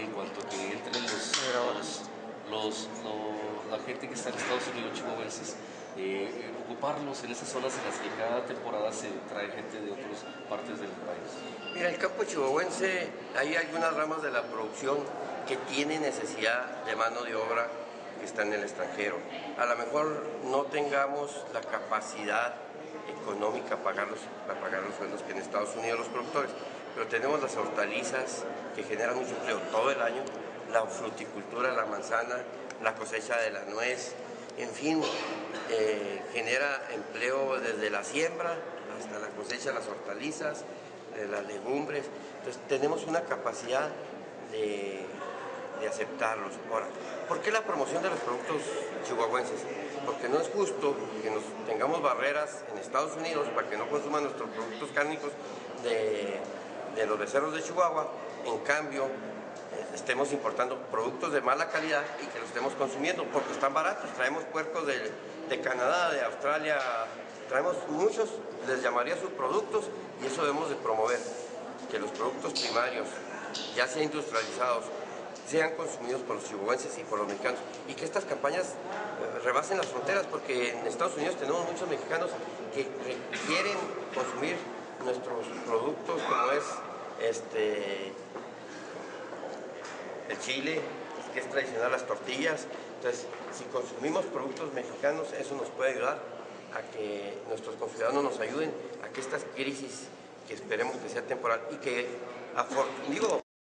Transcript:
en cuanto que entren los, los, la gente que está en Estados Unidos, chihuahuenses, eh, ocuparlos en esas zonas en las que cada temporada se trae gente de otras partes del país? Mira, el campo chihuahuense, hay algunas ramas de la producción que tienen necesidad de mano de obra que está en el extranjero. A lo mejor no tengamos la capacidad económica los, para pagar los sueldos que en Estados Unidos los productores, pero tenemos las hortalizas que generan mucho empleo todo el año, la fruticultura, la manzana, la cosecha de la nuez, en fin, eh, genera empleo desde la siembra hasta la cosecha de las hortalizas, de las legumbres. Entonces tenemos una capacidad de, de aceptarlos. Ahora, ¿por qué la promoción de los productos chihuahuenses? Porque no es justo que nos tengamos barreras en Estados Unidos para que no consuman nuestros productos cárnicos de, de los becerros de Chihuahua. En cambio, estemos importando productos de mala calidad y que los estemos consumiendo porque están baratos. Traemos puercos de, Canadá, de Australia, traemos muchos, les llamaría sus productos y eso debemos de promover, que los productos primarios, ya sean industrializados, sean consumidos por los chihuahuenses y por los mexicanos y que estas campañas eh, rebasen las fronteras porque en Estados Unidos tenemos muchos mexicanos que quieren consumir nuestros productos como es este el chile, que es tradicional las tortillas. Entonces, si consumimos productos mexicanos, eso nos puede ayudar a que nuestros conciudadanos nos ayuden a que estas crisis, que esperemos que sea temporal y que, digo,